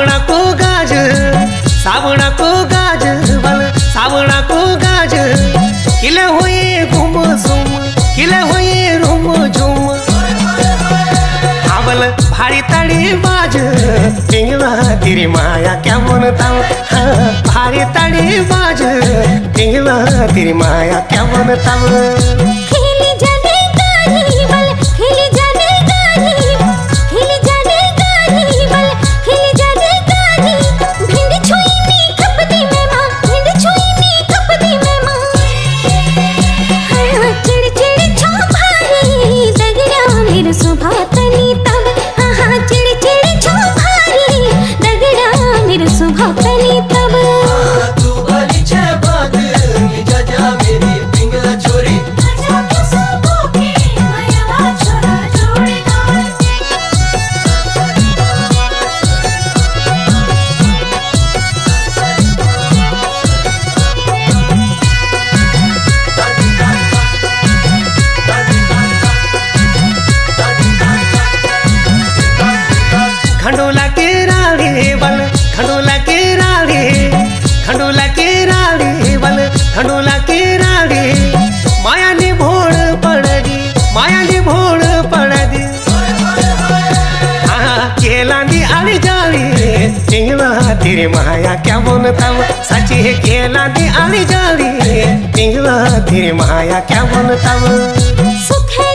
सावणा को गाज सावणा को गाज वाला सावणा को गाज। किले होए घुम सुम किले होए रुम झुम। हावल भारी तड़ी बाज, पिंगला तेरी माया क्या मन ताव हाँ, भारी तड़ी बाज, पिंगला तेरी माया क्या मन ताव खंडोला के राड़ी बल, खंडोला के राड़ी खंडोला के राड़ी बल, खंडोला के राड़ी माया ने भोड़ पड़ दी, माया ने भोड़ पड़ दी। हाँ केला पिंगला तेरी माया, क्या बोलता सची है, केला पिंगला तेरी माया, क्या बोलता सुख है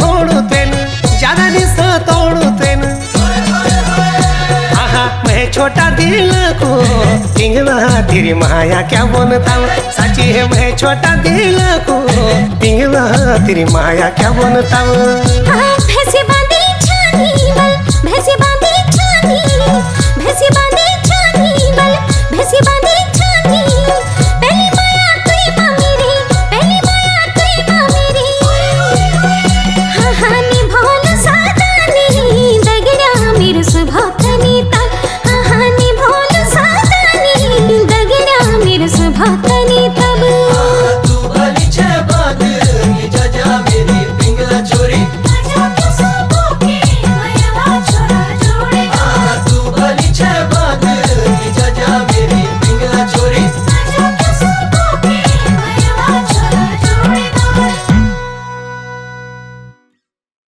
फोडतेन जानानीस तोडतेन आहा, मैं छोटा दिल को पिंगना तेरी माया क्या बोलता साची है, मैं छोटा दिल को पिंगना तेरी माया क्या बोलता हाँ, भैसे बांधी छानी भैसे बांधी छानी, भैसे